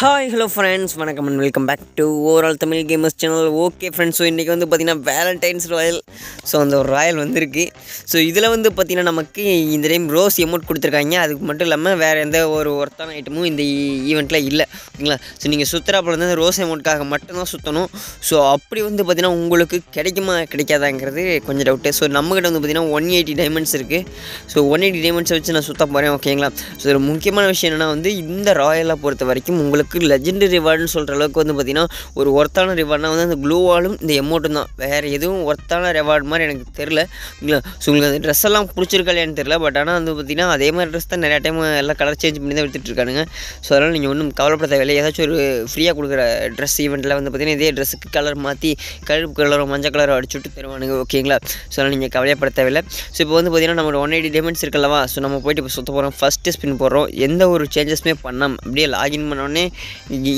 Hi hello friends வணக்கம் and welcome back to overall Tamil gamers channel okay friends so இன்றைக்கி வந்து பார்த்திங்கன்னா Valentine's Royal so அந்த ஒரு ராயல் வந்திருக்கு. ஸோ இதில் வந்து பார்த்திங்கன்னா நமக்கு இந்த டைம் ரோஸ் எமௌண்ட் கொடுத்துருக்காங்க. அதுக்கு மட்டும் இல்லாமல் வேறு எந்த ஒரு ஒர்த்தான ஐட்டமும் இந்த ஈவெண்ட்டில் இல்லை. ஓகேங்களா? ஸோ நீங்கள் சுற்றுறாப்புல வந்து அந்த ரோஸ் எமௌண்ட்காக மட்டும்தான் சுற்றணும் ஸோ அப்படி வந்து பார்த்திங்கன்னா உங்களுக்கு கிடைக்குமா கிடைக்காதாங்கிறது கொஞ்சம் டவுட்டு ஸோ நம்மக்கிட்ட வந்து பார்த்திங்கன்னா ஒன் எயிட்டி டைமண்ட்ஸ் இருக்குது ஸோ ஒன் எயிட்டி டைமண்ட்ஸை வச்சு நான் சுற்ற போகிறேன் ஓகேங்களா? ஸோ ஒரு முக்கியமான விஷயம் என்னென்னா வந்து இந்த ராயலை பொறுத்த வரைக்கும் உங்களுக்கு லெஜெண்டரி ரிவார்டுன்னு சொல்கிற அளவுக்கு வந்து பார்த்திங்கன்னா ஒரு ஒர்த்தான ரிவார்ட்னா வந்து அந்த க்ளூவாலும் இந்த எமௌண்ட்டும் தான். வேறு எதுவும் ஒர்த்தான ரிவார்டு மாதிரி எனக்கு தெரில ஓகேங்களா ஸோ உங்களுக்கு அந்த ட்ரெஸ் எல்லாம் பிடிச்சிருக்கா தெரில பட் ஆனால் வந்து பார்த்திங்கன்னா அதே மாதிரி ட்ரெஸ் தான் நிறையா டைம் எல்லாம் கலர் சேஞ்ச் பண்ணி தான் எடுத்துகிட்டு இருக்கானுங்க. ஸோ அதனால் நீங்கள் ஒன்றும் கவலைப்பட தேவையில்லை. ஏதாச்சும் ஒரு ஃப்ரீயாக கொடுக்குற ட்ரெஸ் ஈவெண்ட்டில் வந்து பார்த்திங்கன்னா இதே ட்ரெஸ்ஸுக்கு கலர் மாற்றி கருப்பு கலரோ மஞ்சள் கலரோ அடிச்சு விட்டு தருவானுங்க ஓகேங்களா ஸோ அதனால் நீங்கள் கவலையப்பட தேவையில்லை. ஸோ இப்போ வந்து பார்த்திங்கன்னா நம்மளோட ஒன் எயிட்டி டேமெண்ட்ஸ் இருக்கல்லவா ஸோ நம்ம போயிட்டு இப்போ சுற்ற போகிறோம் ஃபஸ்ட்டு ஸ்பின் போடுறோம். எந்த ஒரு சேஞ்சஸுமே பண்ணாமல் அப்படியே லாகின் பண்ணோடனே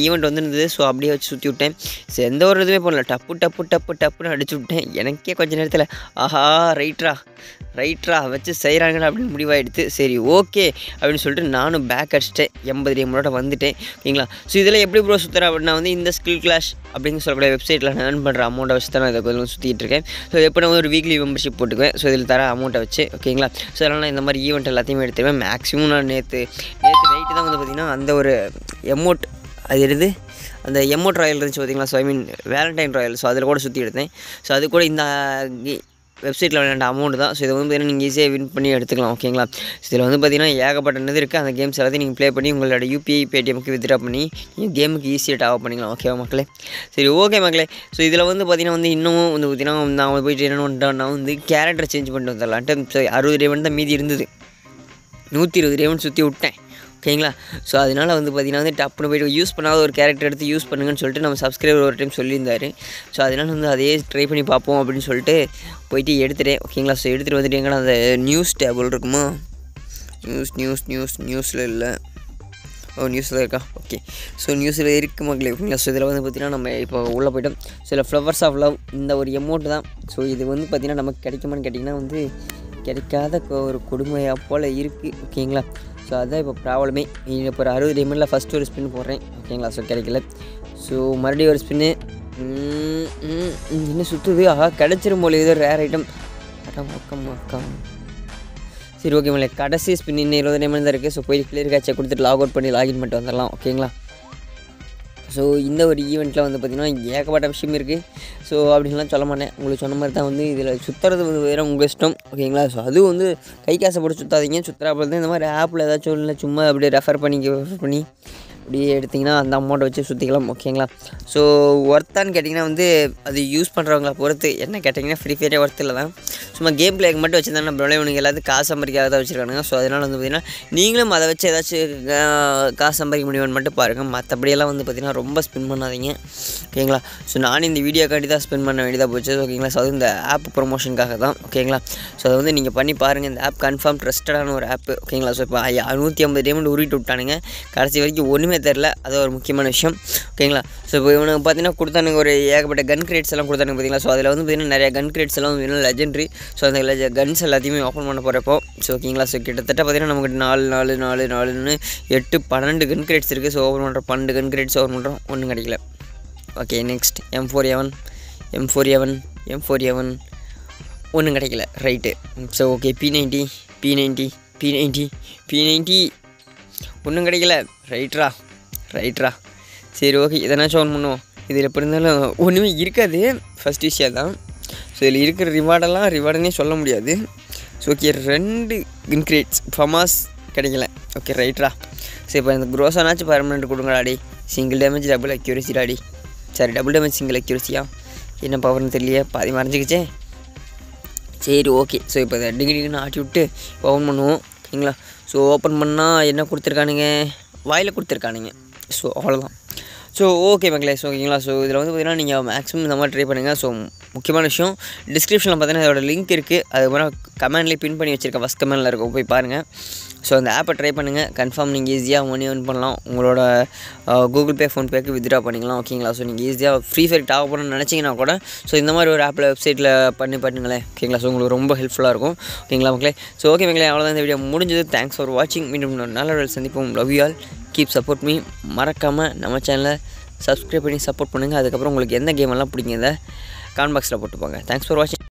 ஈவெண்ட் வந்துருந்தது ஸோ அப்படியே வச்சு சுற்றி விட்டேன். ஸோ எந்த ஒரு இதுவுமே பண்ணல டப்பு டப்பு டப்பு டப்புன்னு அடிச்சு விட்டேன். எனக்கே கொஞ்ச நேரத்தில் ஆஹா ரைட்ரா ரைட்ரா வச்சு செய்கிறாங்க அப்படின்னு முடிவாயிடுது சரி ஓகே அப்படின்னு சொல்லிட்டு நானும் பேக் அடிச்சிட்டேன். எண்பது டேமோட வந்துட்டேன். ஓகேங்களா? ஸோ இதில் எப்படி ப்ரோ சுற்றுறேன் அப்படின்னா வந்து இந்த ஸ்கில் கிளாஷ் அப்படின்னு சொல்லக்கூடிய வெப்சைட்டில் நான் ஏர்ன் பண்ணுற அமௌண்ட்டை வச்சு தான் நான் இதை கொஞ்சம் சுற்றிட்டு இருக்கேன். ஸோ எப்போ நான் ஒரு வீக்லி மெம்பர்ஷிப் போட்டுக்குவேன். ஸோ இதில் தர அமௌண்ட்டை வச்சு ஓகேங்களா? ஸோ அதனால் நான் இந்த மாதிரி ஈவெண்ட் எல்லாத்தையுமே எடுத்துருவேன் மேக்ஸிமம் நான் நேற்று நேற்று நைட்டு தான் வந்து பார்த்திங்கன்னா அந்த ஒரு எமௌண்ட் அது எடுத்து அந்த எமௌண்ட் ராயல் இருந்துச்சு பார்த்தீங்களா? So I mean valentine royal so அதில் கூட சுற்றி எடுத்தேன். ஸோ அது கூட இந்த வெப்சைட்டில் விளையாண்ட அமௌண்ட் தான். ஸோ இதை வந்து பார்த்தீங்கன்னா நீங்கள் ஈஸியாக வின் பண்ணி எடுத்துக்கலாம் ஓகேங்களா ஸோ இதில் வந்து பார்த்தீங்கன்னா ஏகப்பட்ட இது இருக்குது அந்த கேம்ஸ் எல்லாத்தையும் நீங்கள் ப்ளே பண்ணி உங்களோட யூபிஐ பேடிஎம்க்கு வித்ட்ரா பண்ணி நீங்கள் கேமுக்கு ஈஸியாக டாப் பண்ணிக்கலாம் ஓகேவா மக்களே? சரி ஓகே மக்களே. ஸோ இதில் வந்து பார்த்தீங்கன்னா வந்து இன்னமும் வந்து பார்த்தீங்கன்னா நான் போயிட்டு என்ன வந்து கேரக்டர் சேஞ்ச் பண்ணிட்டு வந்துடலான்ட்டு ஸோ அறுபது ரேவன் தான் மீதி இருந்தது. நூற்றி இருபது ரேவன் சுற்றி விட்டேன். ஓகேங்களா? ஸோ அதனால் வந்து பார்த்திங்கன்னா வந்து டப்புனு போய்ட்டு யூஸ் பண்ணாத ஒரு கேரக்டர் எடுத்து யூஸ் பண்ணுங்கன்னு சொல்லிட்டு நம்ம சப்ஸ்கிரைபர் ஒரு டைம் சொல்லியிருந்தாரு. ஸோ அதனால் வந்து அதையே ட்ரை பண்ணி பார்ப்போம் அப்படின்னு சொல்லிட்டு போயிட்டு எடுத்துட்டேன். ஓகேங்களா? ஸோ எடுத்துகிட்டு வந்துட்டு எங்கன்னா அந்த நியூஸ் டேபிள் இருக்குமா? நியூஸ் நியூஸ் நியூஸ் நியூஸில் இல்லை. ஓ நியூஸில் இருக்கா? ஓகே ஸோ நியூஸில் இருக்கு மக்களே. ஓகேங்களா? ஸோ இதில் வந்து பார்த்திங்கன்னா நம்ம இப்போ உள்ளே போய்ட்டோம். சில ஃப்ளவர்ஸ் ஆஃப் லவ் இந்த ஒரு எமௌண்ட் தான். ஸோ இது வந்து பார்த்திங்கன்னா நமக்கு கிடைக்குமான்னு கேட்டிங்கன்னா வந்து கிடைக்காத ஒரு கொடுமையாக போல் இருக்குது ஓகேங்களா? ஸோ அதுதான் இப்போ ப்ராப்ளமே இப்போ ஒரு அறுபது டைமில் ஃபஸ்ட்டு ஒரு ஸ்பின் போடுறேன். ஓகேங்களா ஸோ கிடைக்கல. ஸோ மறுபடியும் ஒரு ஸ்பின்னு இன்னும் சுற்றுது ஆஹா கிடச்சிரும் போல. ஏதோ ரேர் ஐட்டம் அக்கம் அக்கம் அக்கம் சரி ஓகே மேலே கடைசி ஸ்பின் இன்னும் இருபது நிமிடம் தான் இருக்குது ஸோ போய் கிளியர் கேட்சை கொடுத்துட்டு லாக் அவுட் பண்ணி லாகின் பண்ணிட்டு வந்துடலாம். ஓகேங்களா ஸோ இந்த ஒரு ஈவெண்ட்டில் வந்து பார்த்திங்கன்னா ஏகப்பட்ட விஷயம் இருக்குது ஸோ அப்படின்லாம் சொல்ல மாட்டேன். உங்களுக்கு சொன்ன மாதிரி தான் வந்து இதில் சுற்றுறது வந்து வேறு உங்கள் இஷ்டம். ஓகேங்களா ஸோ அதுவும் வந்து கை காசை போட்டு சுற்றாதீங்க சுற்றுறாப்புல தான் இந்த மாதிரி ஆப்பில் ஏதாச்சும் இல்லை சும்மா அப்படியே ரெஃபர் பண்ணி ரெஃபர் பண்ணி. அப்படியே எடுத்திங்கன்னா அந்த அமௌண்ட்டை வச்சு சுற்றிக்கலாம் ஓகேங்களா ஸோ ஒர்த்தான்னு கேட்டிங்கன்னா வந்து அது யூஸ் பண்ணுறவங்கள பொறுத்து என்ன கேட்டிங்கன்னா ஃப்ரீ ஃபயரே ஒர்த் இல்லை தான். சும்மா கேம் பிளேக்கு மட்டும் வச்சுருந்தா தான் நம்ம விளையாடுங்க எல்லாத்தையும் காசு சம்பாதிக்காக தான் வச்சுருக்கானுங்க. ஸோ அதனால் வந்து பார்த்திங்கன்னா நீங்களும் அதை வச்சு ஏதாச்சும் காசு சம்பாதிக்க முடியும்னு மட்டும் பாருங்கள் மற்றபடியெல்லாம் வந்து பார்த்திங்கன்னா ரொம்ப ஸ்பெண்ட் பண்ணாதீங்க. ஓகேங்களா ஸோ நானும் இந்த வீடியோக்காண்டி தான் ஸ்பெண்ட் பண்ண வேண்டியதாக போச்சு. ஓகேங்களா ஸோ அது இந்த ஆப் ப்ரொமோஷனுக்காக தான். ஓகேங்களா ஸோ அதை வந்து நீங்கள் பண்ணி பாருங்கள் இந்த ஆப் கன்ஃபார்ம் ட்ரஸ்டடான ஒரு ஆப் ஓகேங்களா ஸோ இப்போ நூற்றி ஐம்பது டேமெண்ட் உருவிட்டு விட்டானுங்க. கடைசி வரைக்கும் ஒன்றுமே தெரில அது ஒரு முக்கியமான விஷயம். ஓகேங்களா? ஸோ இப்போ இவனுக்கு பார்த்தீங்கன்னா கொடுத்தானுங்க ஒரு ஏகப்பட்ட கன் கிரேட்ஸ் எல்லாம் கொடுத்தானுங்க பார்த்தீங்களா? ஸோ அதில் வந்து பார்த்தீங்கன்னா நிறைய கன் கிரேட்ஸ் எல்லாம் வந்து லெஜெண்ட்ரி ஸோ அந்த லெஜ கன்ஸ் எல்லாத்தையுமே ஓப்பன் பண்ண போகிறப்போ ஸோ ஓகேங்களா? ஸோ கிட்டத்தட்ட பார்த்தீங்கன்னா நமக்கு நாலு நாலு நாலு நாலுன்னு எட்டு பன்னெண்டு கன் கிரேட்ஸ் இருக்குது ஸோ ஓப்பன் பண்ணுறோம் பன்னெண்டு கன் கிரேட்ஸ் ஓப்பன் பண்ணுறோம் ஒன்றும் கிடைக்கல. Okay next M four a one M four a one M four a one ஒன்றும் கிடைக்கல. Right so okay P ninety P ninety P ninety P ninety ஒன்றும் கிடைக்கல. ரைட்ரா ரைட்ரா சரி ஓகே எதனாச்சும் ஒன்று பண்ணுவோம். இதில் எப்படி இருந்தாலும் ஒன்றுமே இருக்காது. ஃபஸ்ட் விஷயம் தான் ஸோ இதில் இருக்கிற ரிவார்டெல்லாம் ரிவார்டுனே சொல்ல முடியாது. ஸோ ஓகே ரெண்டு இன்க்ரீட்ஸ் ஃபமாஸ் கிடைக்கல. ஓகே ரைட்ரா சரி இப்போ இந்த க்ரோஸானாச்சும் பர்மனெண்ட் கொடுங்கடாடி சிங்கிள் டேமேஜ் டபுள் அக்யூரசிடாடி சரி டபுள் டேமேஜ் சிங்கிள் அக்யூரசியா என்ன பவர்னு தெரியலையே. பாதி மறைஞ்சிக்கிச்சே. சரி ஓகே ஸோ இப்போ இதை டிங்கு டிங்குன்னு ஆட்டி விட்டு ஓப்பன் பண்ணுவோம். ஓகேங்களா ஸோ ஓப்பன் பண்ணால் என்ன கொடுத்துருக்கானுங்க? வாயில் கொடுத்துருக்கானுங்க. ஸோ அவ்வளோதான் ஸோ ஓகே மக்களே ஸோ ஓகேங்களா? ஸோ இதில் வந்து பார்த்திங்கன்னா நீங்கள் மேக்ஸிமம் இந்த மாதிரி ட்ரை பண்ணுங்கள் ஸோ முக்கியமான விஷயம் டிஸ்கிரிப்ஷனில் பார்த்தீங்கன்னா இதோட லிங்க் இருக்குது அதுக்கப்புறம் கமெண்ட்லேயே பின் பண்ணி வச்சுருக்கேன் ஃபஸ்ட் கமெண்டில் இருக்கும் போய் பாருங்கள் ஸோ அந்த ஆப்பை ட்ரை பண்ணுங்கள் கன்ஃபார்ம் நீங்கள் ஈஸியாக மணி ஏர்ன் பண்ணலாம். உங்களோட கூகுள் பே ஃபோன்பேக்கு வித்ட்ரா பண்ணிக்கலாம். ஓகேங்களா? ஸோ நீங்கள் ஈஸியாக ஃப்ரீ ஃபயர் டாப் பண்ணணும்னு நினச்சிங்கன்னா கூட ஸோ இந்த மாதிரி ஒரு ஆப்பில் வெப்சைட்டில் பண்ணி பண்ணுங்களேன் ஓகேங்களா? ஸோ உங்களுக்கு ரொம்ப ஹெல்ப்ஃபுல்லாக இருக்கும். ஓகேங்களா மக்களே? ஸோ ஓகே மக்களே அவ்வளோதான் இந்த வீடியோ முடிஞ்சது. தேங்க்ஸ் ஃபார் வாட்சிங் மீண்டும் நல்ல சந்திப்போம். Love you all keep support me மறக்காமல் நம்ம சேனலை சப்ஸ்கிரைப் பண்ணி சப்போர்ட் பண்ணுங்கள் அதுக்கப்புறம் உங்களுக்கு எந்த கேமெல்லாம் பிடிக்குங்க கமெண்ட் பாக்ஸில் போட்டுப்பாங்க தேங்க்ஸ் ஃபார் வாட்சிங்